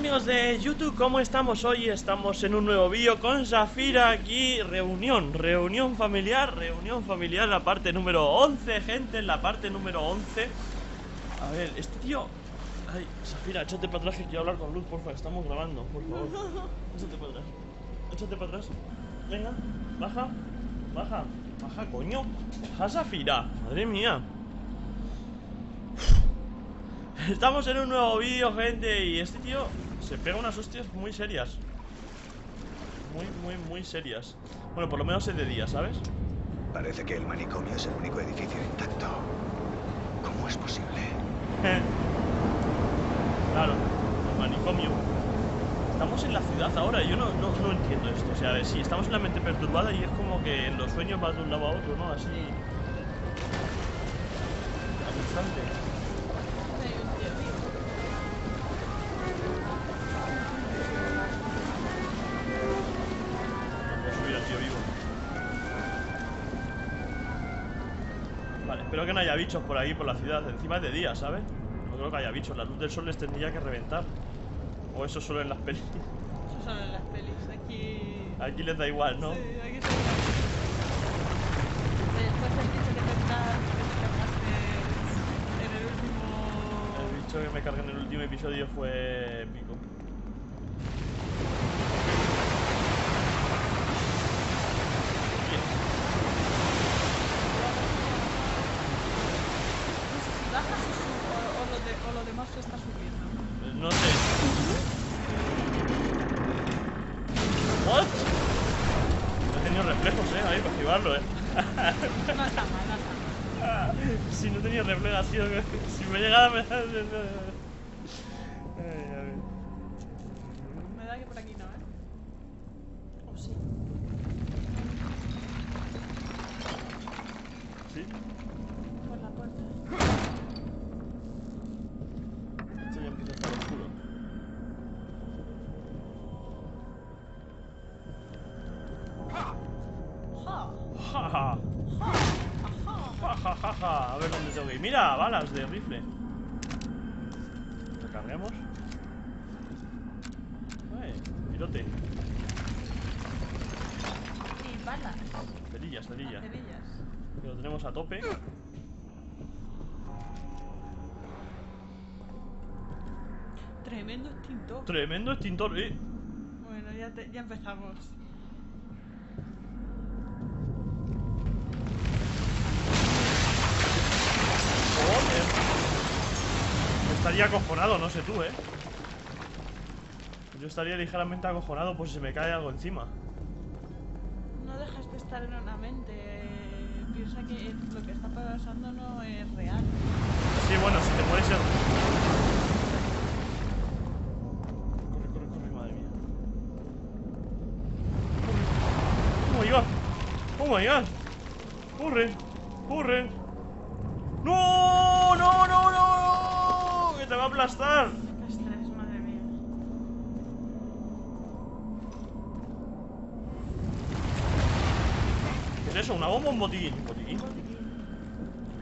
Amigos de YouTube, ¿cómo estamos hoy? Estamos en un nuevo vídeo con Zafira aquí, reunión, reunión familiar, reunión familiar, la parte número 11, gente, en la parte número 11 A ver, este tío... Ay, Zafira, échate para atrás que quiero hablar con Luz, porfa, estamos grabando, por favor. Échate para atrás, échate para atrás. Venga, baja, baja, baja, coño. Baja Zafira, madre mía. Estamos en un nuevo vídeo, gente, y este tío se pega unas hostias muy serias. Muy, muy, muy serias. Bueno, por lo menos es de día, ¿sabes? Parece que el manicomio es el único edificio intacto. ¿Cómo es posible? claro, el manicomio. Estamos en la ciudad ahora, yo no, no, no entiendo esto. O sea, si estamos en la mente perturbada y es como que en los sueños vas de un lado a otro, ¿no? Así. Alucinante. Espero que no haya bichos por ahí, por la ciudad. Encima es de día, ¿sabes? No creo que haya bichos. La luz del sol les tendría que reventar. O eso solo en las pelis. Eso solo en las pelis. Aquí... Aquí les da igual, ¿no? Sí, aquí está Después el bicho que te cargaste en el último... El bicho que me cargué en el último episodio fue épico. o lo demás se está subiendo. No sé. ¿What? No he tenido reflejos, eh, ahí para esquivarlo, eh. No está mal, no está mal. Si no tenía reflejos, tío, si me llegaba a... Y balas. Cerillas, cerillas. Cerillas. Lo tenemos a tope. Tremendo extintor. Tremendo extintor, eh. Bueno, ya, te, ya empezamos. estaría acojonado, no sé tú, ¿eh? Yo estaría ligeramente acojonado por si se me cae algo encima. No dejas de estar en una mente. Piensa que lo que está pasando no es real. Sí, bueno, si te puede ser... Corre, corre, corre, madre mía. ¡Oh, my god! ¡Oh, my god! ¡Corre! ¡Corre! ¡No! ¡No, no, no! te va a aplastar. Estrés, madre mía. ¿Qué es eso? ¿Una bomba o un botiquín? ¿Botiquín?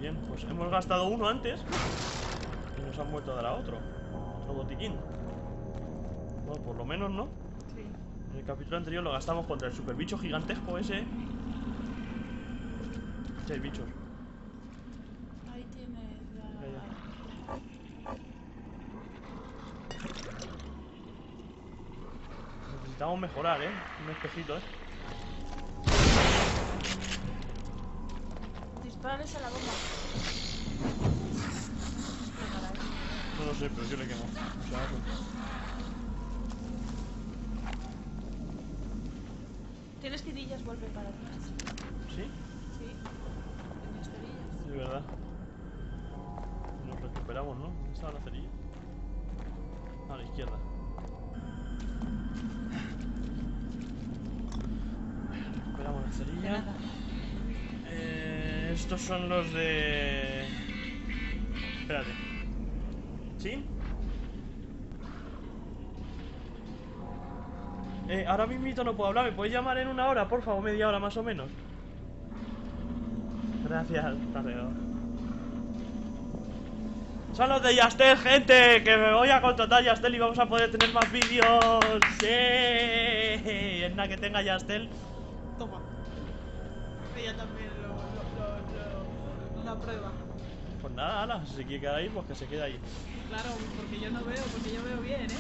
Bien, pues hemos gastado uno antes y nos han vuelto a dar a otro. Otro botiquín. Bueno, por lo menos, ¿no? Sí. En el capítulo anterior lo gastamos contra el super bicho gigantesco ese. Sí, hay bichos. Ahí tiene Necesitamos mejorar, ¿eh? Un espejito, ¿eh? A la bomba. No lo sé, pero yo le quemo. O sea, Tienes tirillas, vuelve para atrás. ¿Sí? Sí. Tirillas. Es verdad. Nos recuperamos, ¿no? ¿Dónde estaba la cerilla? A la izquierda. Estos son los de... Espérate. ¿Sí? Eh, ahora mismo no puedo hablar. ¿Me puedes llamar en una hora, por favor? Media hora más o menos. Gracias. Hasta. Son los de Yastel, gente. Que me voy a contratar Yastel y vamos a poder tener más vídeos. Sí. En la que tenga Yastel. Pues nada, ala, si se quiere quedar ahí, pues que se quede ahí. Claro, porque yo no veo, porque yo veo bien, ¿eh?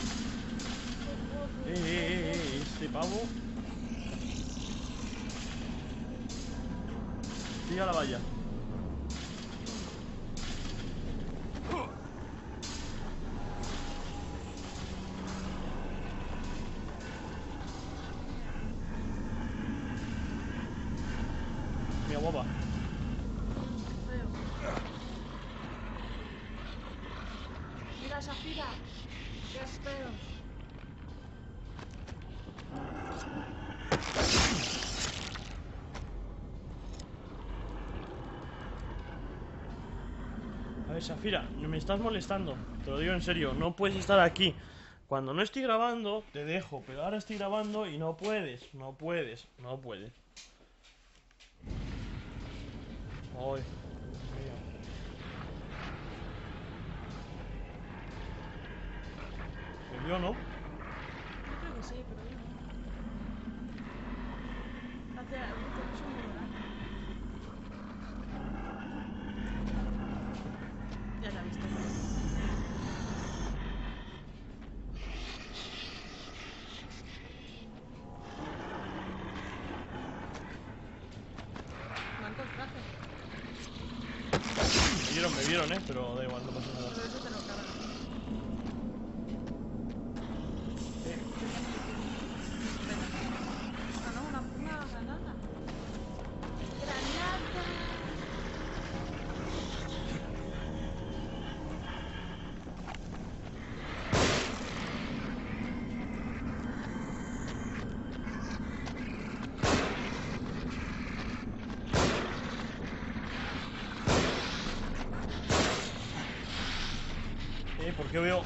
Eh, eh, eh, eh, este pavo. Sigue a la valla. Ver, Safira, me estás molestando. Te lo digo en serio, no puedes estar aquí. Cuando no estoy grabando, te dejo, pero ahora estoy grabando y no puedes, no puedes, no puedes. Ay. Pues yo no. Yo creo que sí, pero. Hace algo que es un boomerang. Ya la he visto. Blanco el traje. Me vieron, me vieron, eh, pero da igual, no pasa nada. Pero eso te lo cargas. Ah, no, una, una granada. ¡Granada! Eh, ¿por qué veo?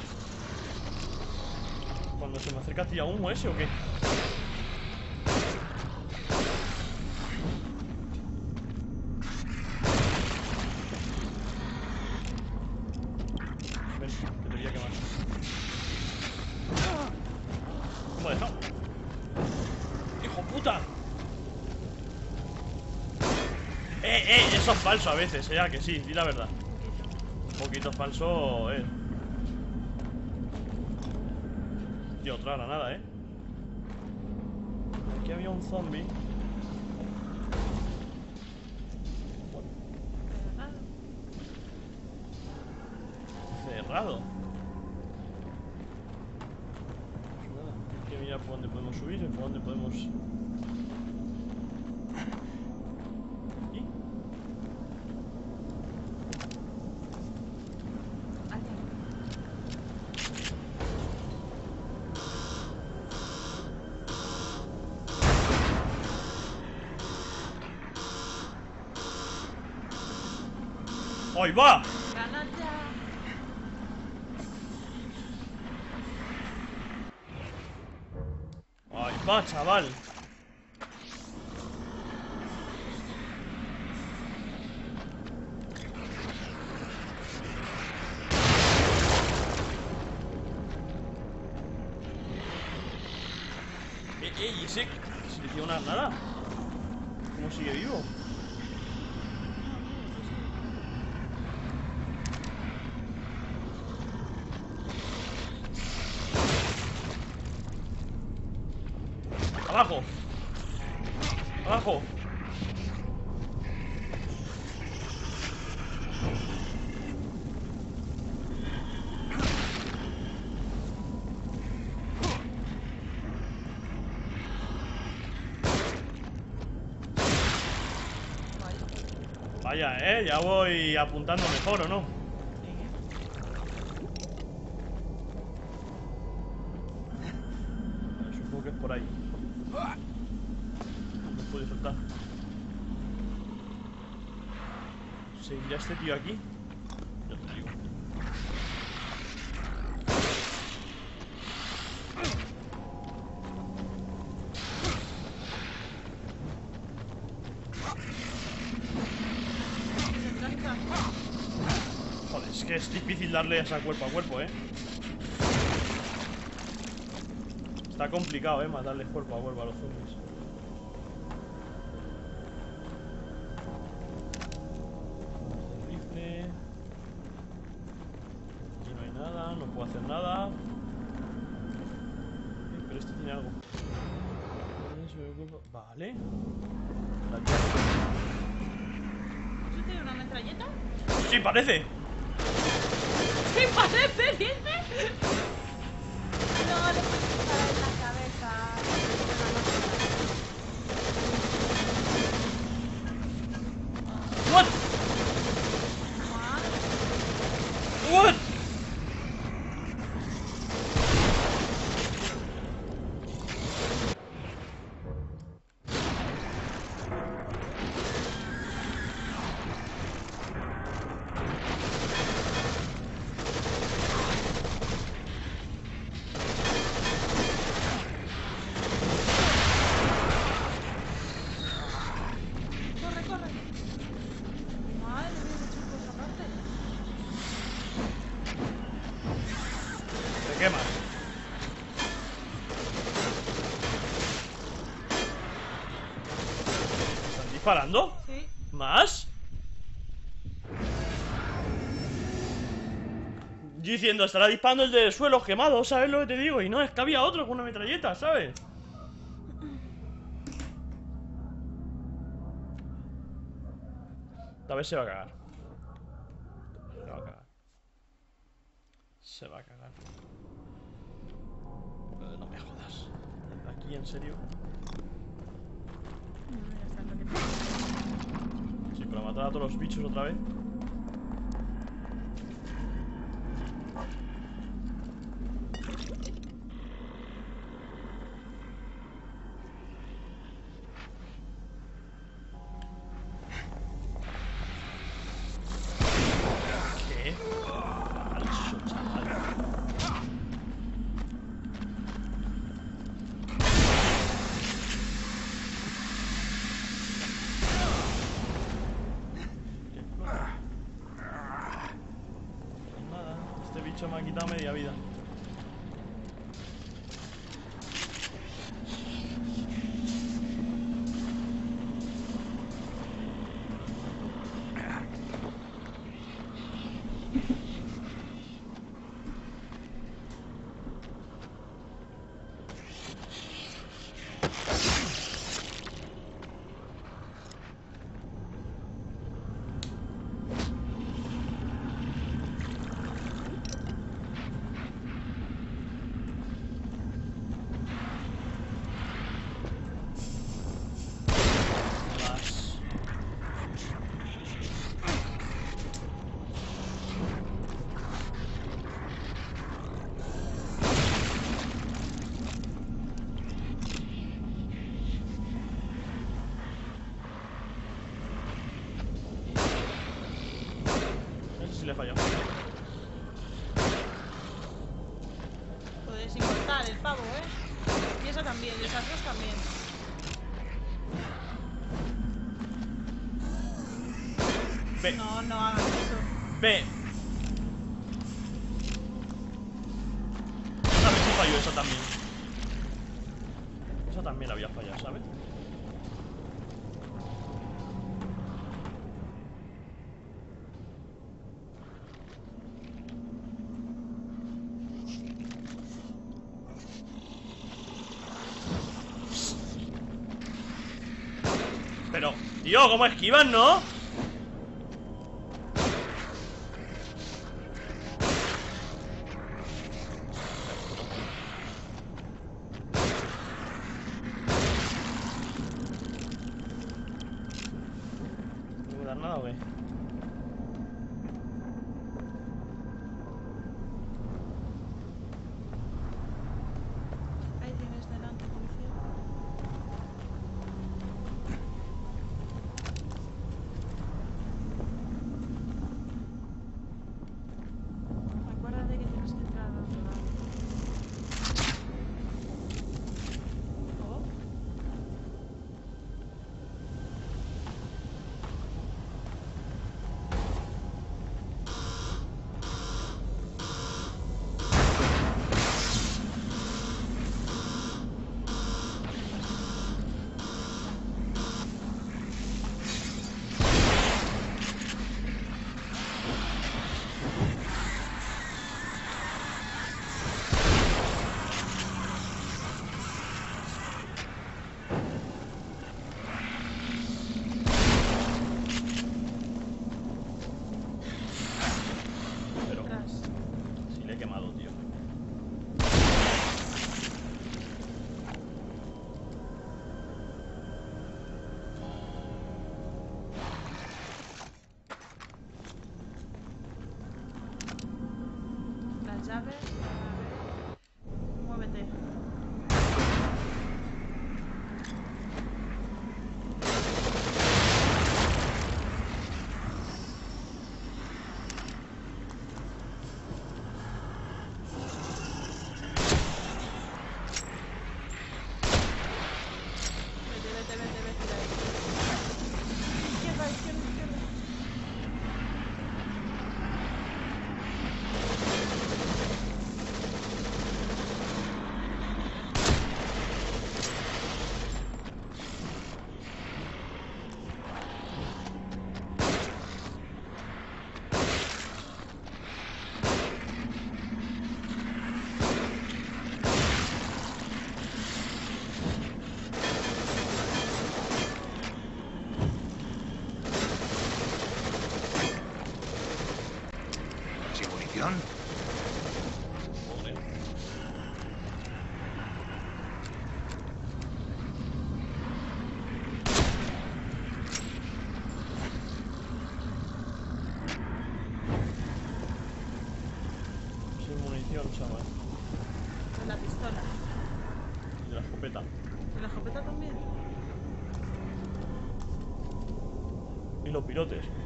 Cuando se me acerca tira humo ese o qué? ¿Cómo dejado? ¡Hijo puta! Eh, eh, eso es falso a veces, eh, ¿a que sí, di la verdad. Un poquito falso, eh. Tío, otra granada, eh. Aquí había un zombie. Granada. Cerrado. Nada, hay que mirar por dónde podemos subir y por dónde podemos. ¿Y? Allá. ¡Ahí va! ¡Ahí va, chaval! Eh, eh, ¿y ese? ¿Se le dio una nada? ¿Cómo sigue vivo? ¡Abajo! ¡Abajo! Eh, ya voy apuntando mejor, ¿o no? Vale, Supongo que es por ahí. No puede soltar. ¿Seguirá este tío aquí? Ya te digo. Blanca. Joder, es que es difícil darle esa cuerpo a cuerpo, ¿eh? Está complicado, ¿eh? Matarles cuerpo a cuerpo a los zombies. Parece. ¿Qué parece, dice? Disparando? Sí. ¿Más? Diciendo, estará disparando el del suelo quemado, ¿sabes lo que te digo? Y no, es que había otro con una metralleta, ¿sabes? Esta vez se va a cagar. Se va a cagar. Se va a cagar. No me jodas. Aquí, en serio. Sí, para matar a todos los bichos otra vez. ¿Qué? Falso, chaval. ¿Qué cosa? Pues nada, este bicho me ha quitado media vida. Más. Ese sí le falló. Puedes inmortal el pavo, ¿eh? Y esa también, y esas dos también. Ve, No, no hagas eso. ve. A ver si falló esa también. Esa también la había fallado, ¿sabes? Pero, tío, ¿cómo esquivan, no? Nada o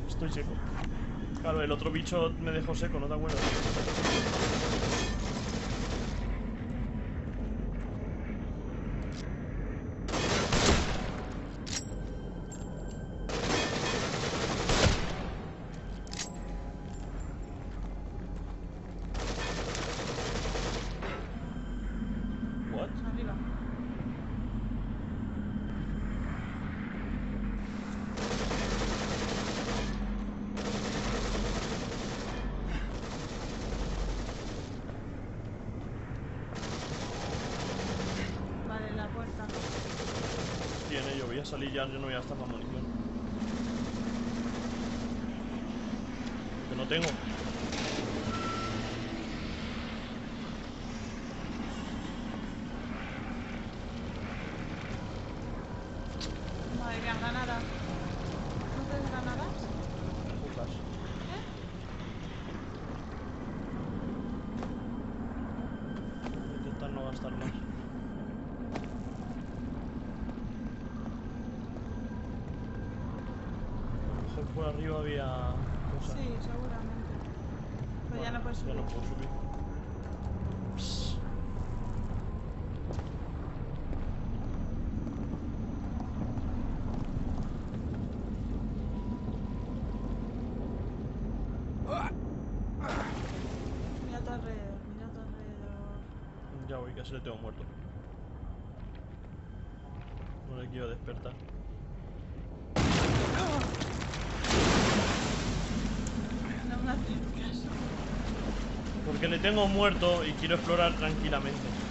Estoy seco. Claro, el otro bicho me dejó seco, ¿no te acuerdas? ya, yo no voy a estar para munición. Que no tengo. alrededor, minuto alrededor. Ya voy, casi lo tengo muerto. No le quiero despertar. No me haces caso. Porque le tengo muerto y quiero explorar tranquilamente.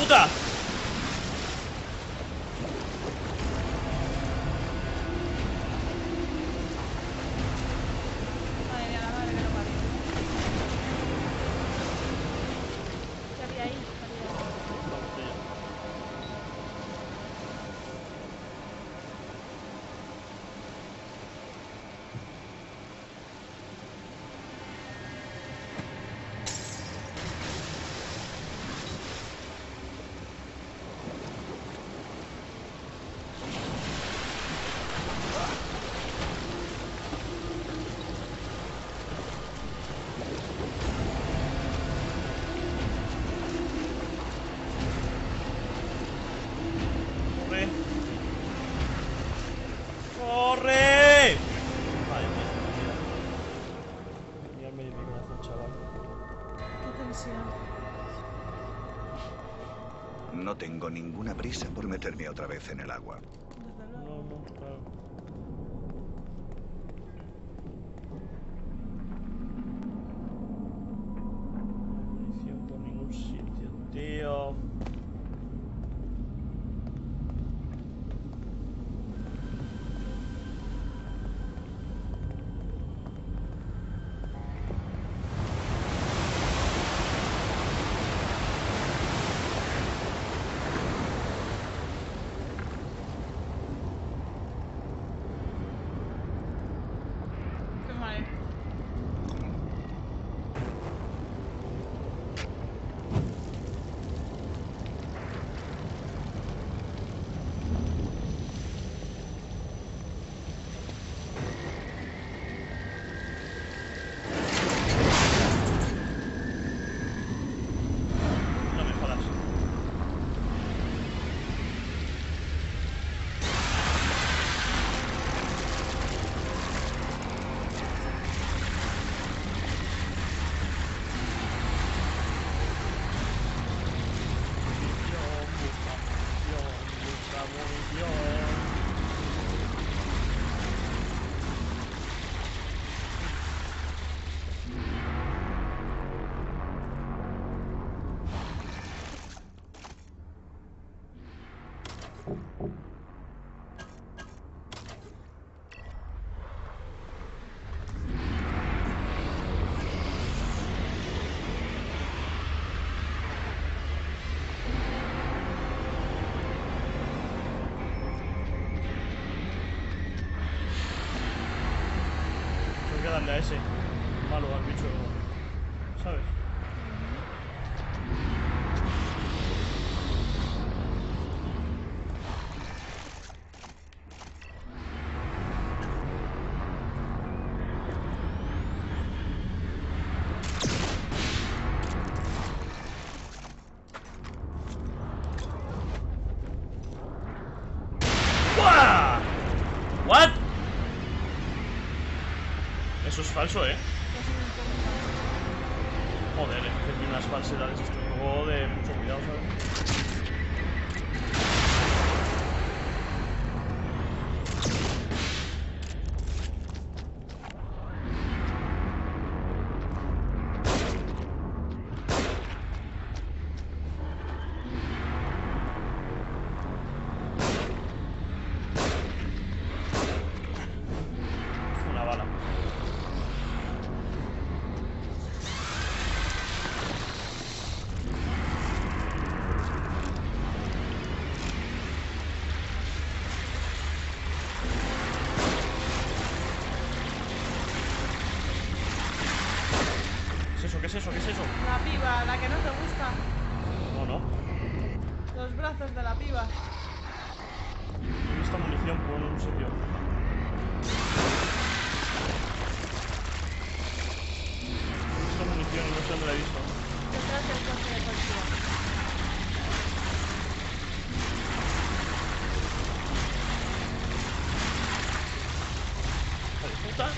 Куда? meterme otra vez en el agua. Darle a ese malo al bicho, ¿sabes? ¡Buah! ¿What? Eso es falso, ¿eh? Joder, es que tiene unas falsedades este juego de mucho cuidado, ¿sabes? Una bala. ¿Qué es eso? ¿Qué es eso? ¿Qué es eso? La piba, la que no te gusta. No, no. Los brazos de la piba. He visto munición por un sitio. He visto munición y no sé dónde la he visto. Detrás del coche de policía. ¡Hijo de puta!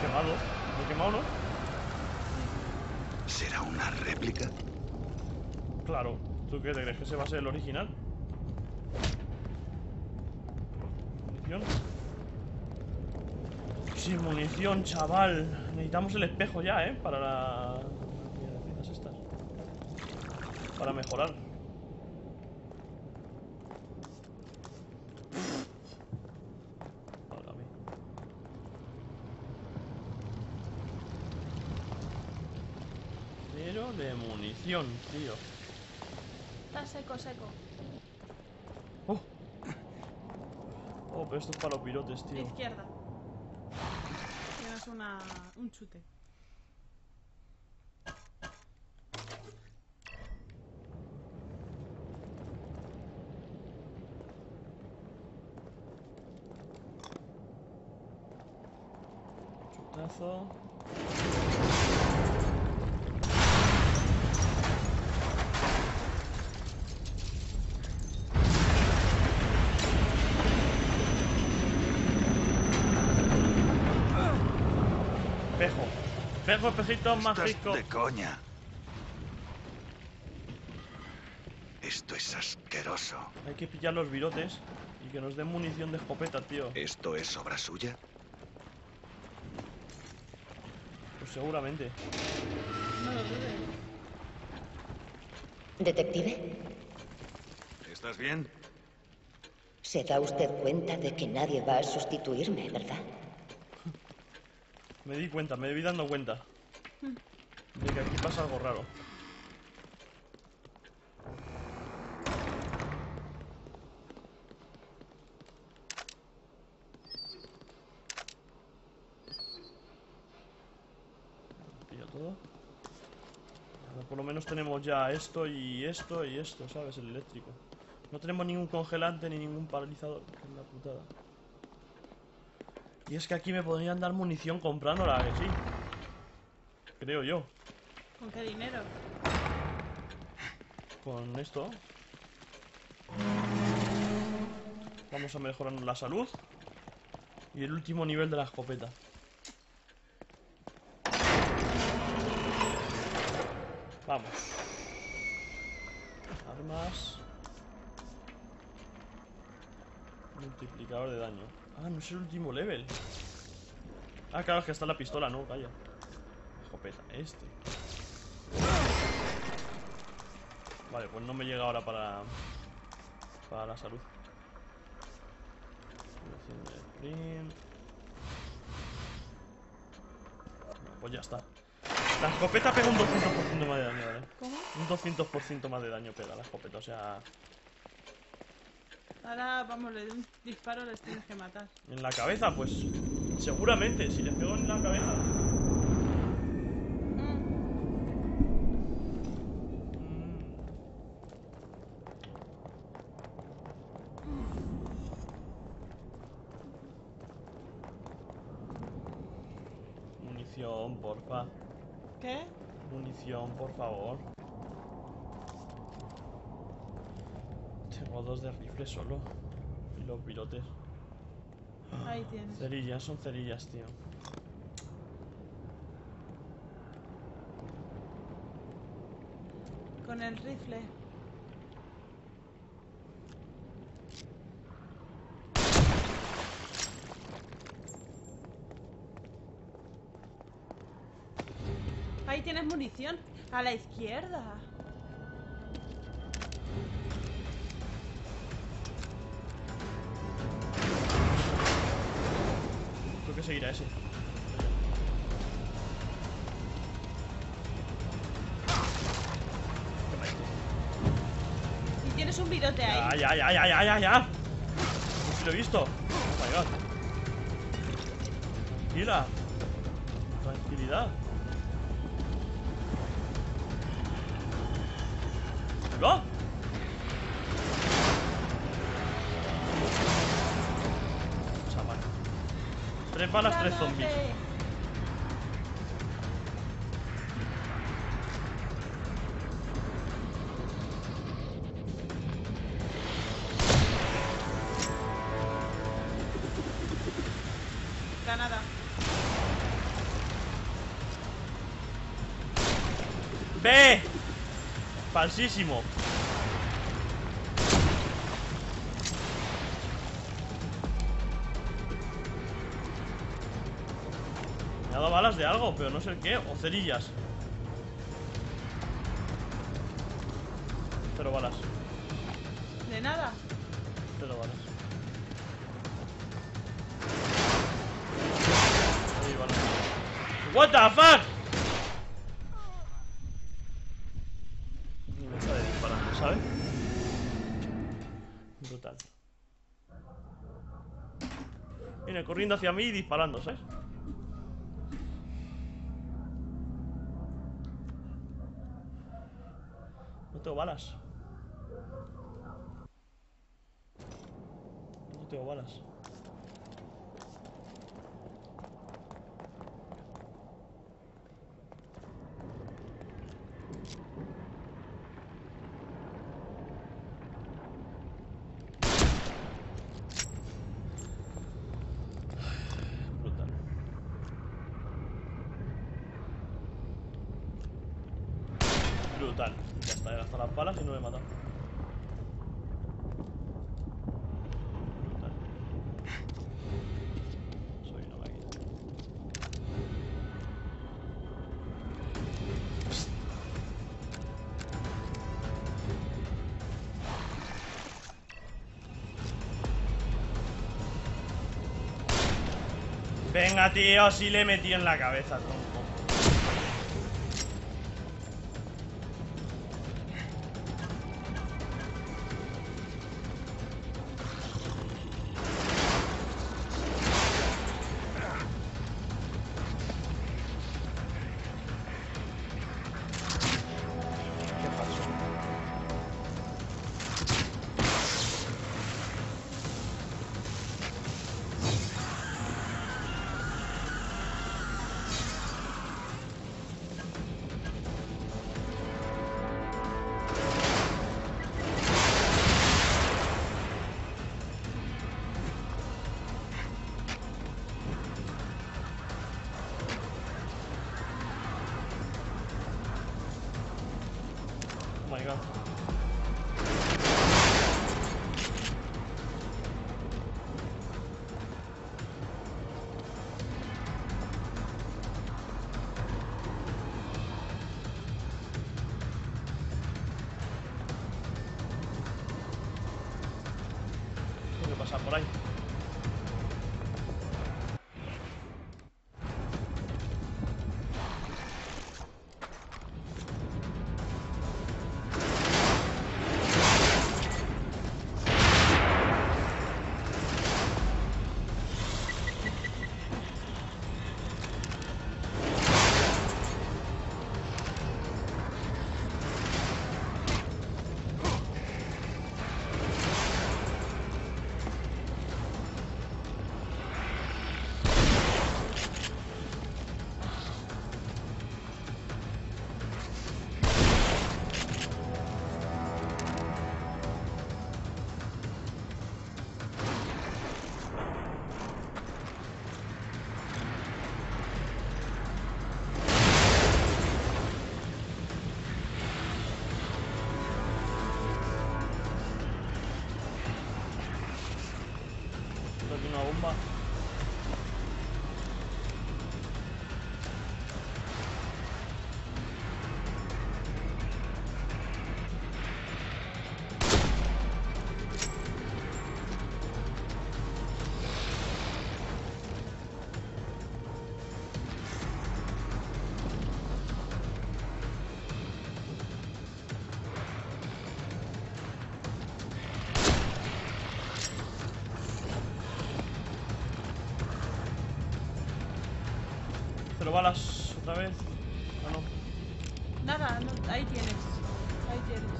Quemado. ¿Me he quemado, no? ¿Será una réplica? Claro. ¿Tú qué te crees que ese va a ser el original? ¿Munición? Sin munición, chaval. Necesitamos el espejo ya, ¿eh? Para la... Mierdas estas. Para mejorar. Cero de munición, tío. Seco, seco. Oh. Oh, pero esto es para los pilotes, tío. Izquierda. Tienes una, un chute. Chutazo. Espejo. Espejito Estás mágico. de coña. Esto es asqueroso. Hay que pillar los virotes y que nos den munición de escopeta, tío. ¿Esto es obra suya? Pues seguramente. No lo dudes. Detective, ¿Estás bien? se da usted cuenta de que nadie va a sustituirme, ¿verdad? Me di cuenta, me debí dando cuenta. De que aquí pasa algo raro. Pillo todo. Por lo menos tenemos ya esto y esto y esto, ¿sabes? El eléctrico. No tenemos ningún congelante ni ningún paralizador, que es la putada. Y es que aquí me podrían dar munición comprándola, que sí. Creo yo. ¿Con qué dinero? Con esto. Vamos a mejorar la salud. Y el último nivel de la escopeta. Vamos. Armas. Multiplicador de daño. Ah, no es el último level. Ah, claro, es que está la pistola, no, calla. Escopeta, este. Vale, pues no me llega ahora para. Para la salud. Pues ya está. La escopeta pega un 200% más de daño, ¿vale? ¿Cómo? Un 200% más de daño pega la escopeta, o sea... Ahora, vamos, le doy un disparo, les tienes que matar. En la cabeza, pues... Seguramente, si les pego en la cabeza... Mm, Munición, porfa. ¿Qué? Munición, por favor. Tengo dos de rifle solo. Y los pilotes. Ahí tienes. Cerillas, son cerillas, tío. Con el rifle. Ahí tienes munición. A la izquierda. Que seguirá ese. Y tienes un virote ahí. Ya, ya, ya, ya, ya, ya. Sí lo he visto. Oh my god. Tranquila. Tranquilidad. Balas, tres zombies. Granada. ¡Ve! Falsísimo. Algo, pero no sé el qué. O cerillas. Cero balas. De nada. Cero balas. Ahí, balas. What the fuck? Ni me sale disparando, ¿sabes? Brutal. Viene corriendo hacia mí y disparando, ¿sabes? Balas. Tío, sí le metido en la cabeza. Balas otra vez. Ah, no. Nada, no, ahí tienes. Ahí tienes.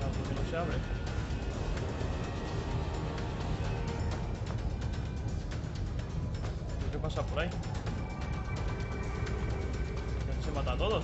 Ah, ¿por qué no se abre? ¿Qué pasa por ahí? Se mata a todos.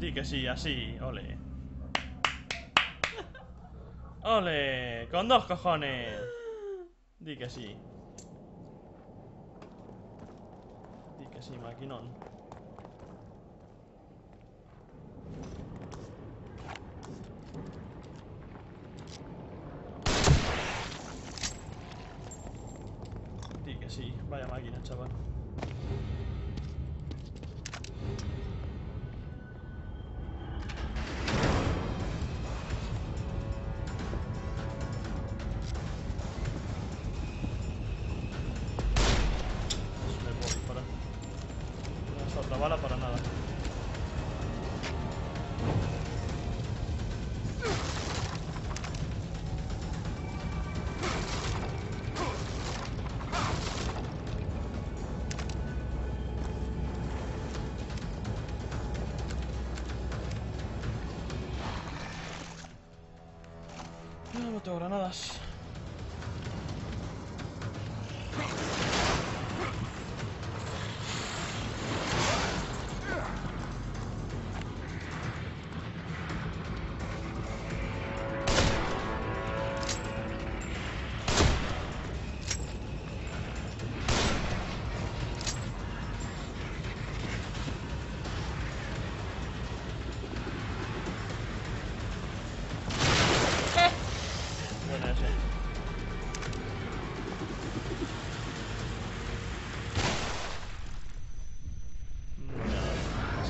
Di que sí, así. Ole. Ole. Con dos cojones. Di que sí. Di que sí, maquinón. No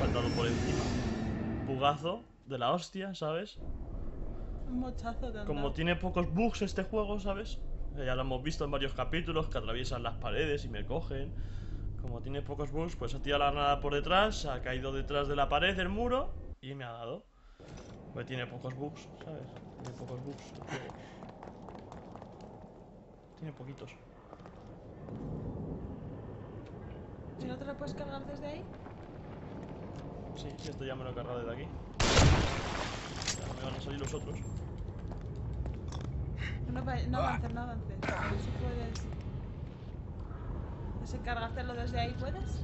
saltado por encima. Bugazo de la hostia, ¿sabes? Un mochazo han Como tiene pocos bugs este juego, ¿sabes? Ya lo hemos visto en varios capítulos que atraviesan las paredes y me cogen. Como tiene pocos bugs, pues ha tirado la granada por detrás, ha caído detrás de la pared del muro y me ha dado. Pues tiene pocos bugs, ¿sabes? Tiene pocos bugs. Tiene poquitos. Si no te lo puedes cargar desde ahí. Sí, esto ya me lo he cargado desde aquí. Ya me van a salir los otros. No, va- no avances, no avances. A ver si puedes. ¿Ese cargártelo desde ahí puedes?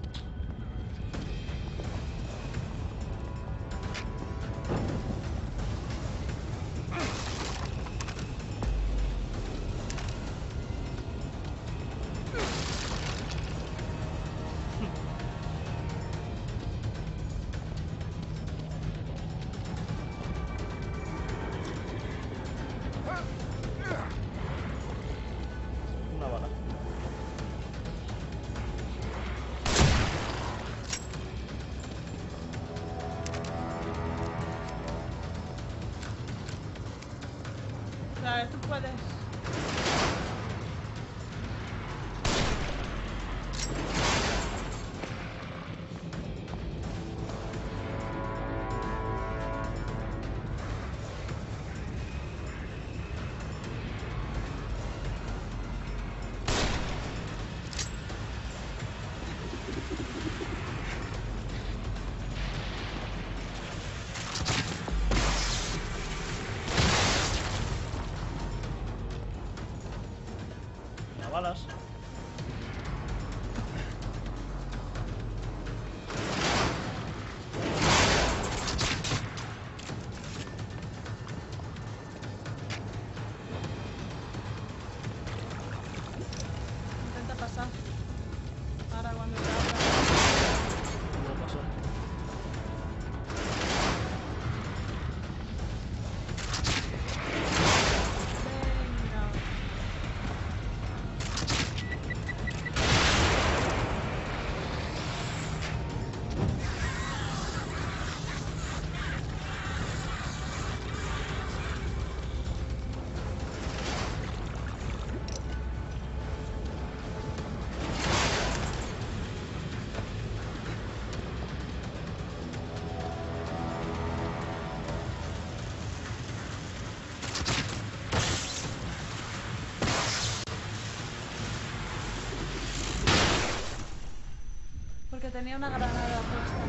Tenía una granada puesta.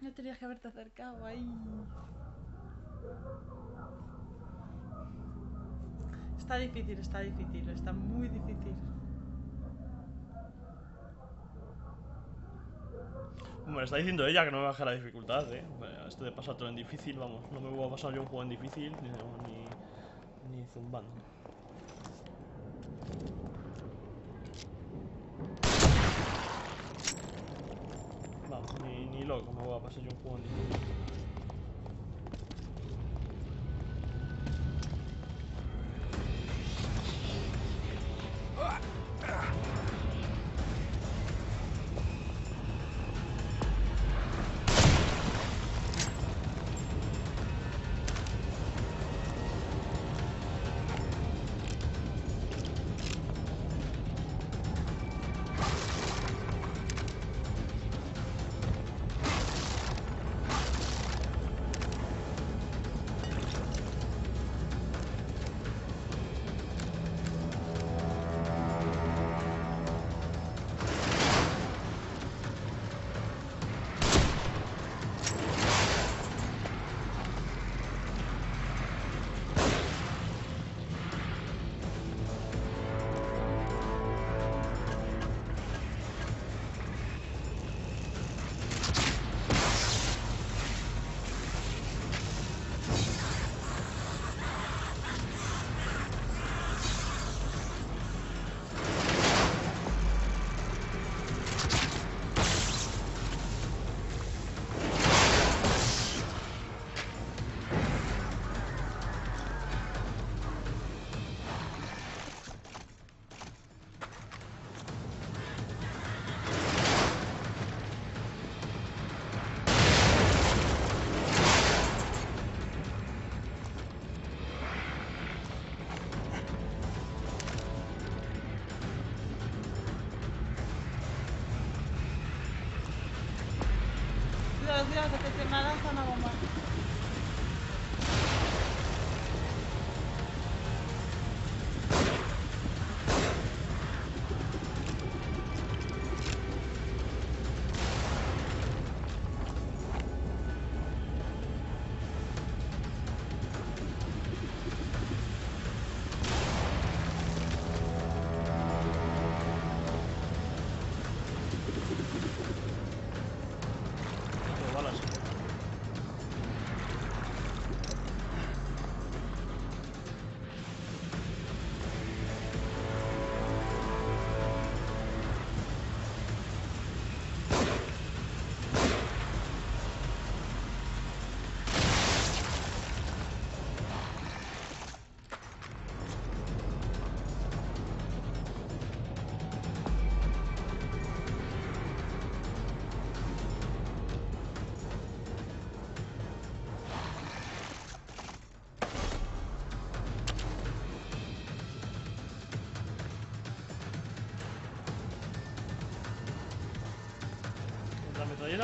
No tenías que haberte acercado ahí. Está difícil, está difícil, está muy difícil. Me está diciendo ella que no me baje la dificultad, eh. Bueno, Esto de pasar todo en difícil, vamos, no me voy a pasar yo un juego en difícil ni, ni, ni zumbando. Vamos, ni, ni loco me voy a pasar yo un juego en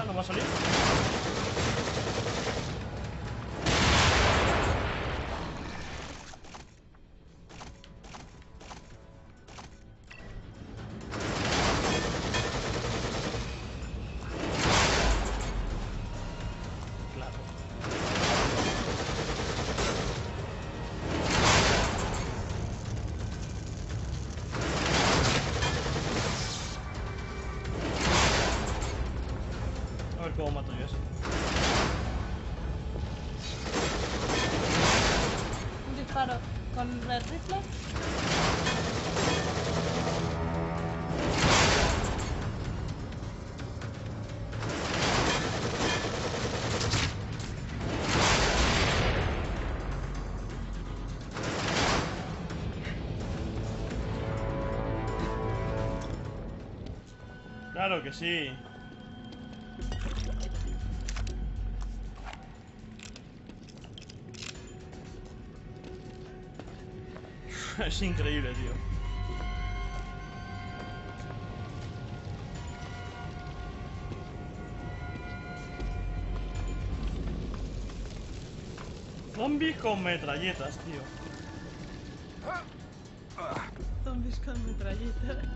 no va a salir. Claro que sí. es increíble, tío. Zombies con metralletas, tío. Zombies con metralletas.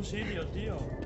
Ningún sitio, tío.